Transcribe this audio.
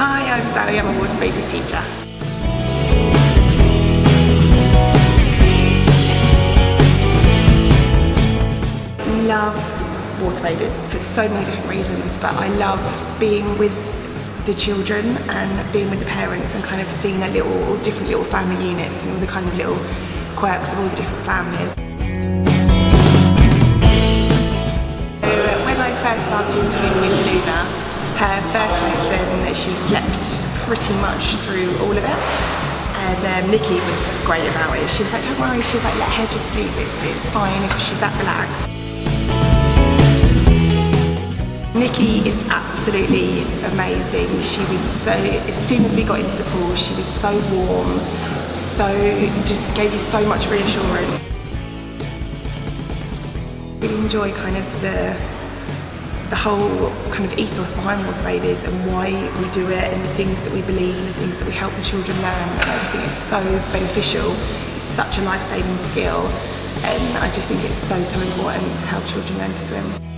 Hi, I'm Zoe, I'm a water babies teacher. Love water babies for so many different reasons, but I love being with the children and being with the parents and kind of seeing their little, different little family units and all the kind of little quirks of all the different families. So when I first started swimming with her first lesson that she slept pretty much through all of it. And um, Nikki was great about it. She was like, don't worry, she was like, let her just sleep, it's, it's fine if she's that relaxed. Nikki is absolutely amazing. She was so, as soon as we got into the pool, she was so warm, so, just gave you so much reassurance. Really enjoy kind of the, the whole kind of ethos behind Water Babies and why we do it and the things that we believe and the things that we help the children learn. And I just think it's so beneficial. It's such a life-saving skill and I just think it's so, so important to help children learn to swim.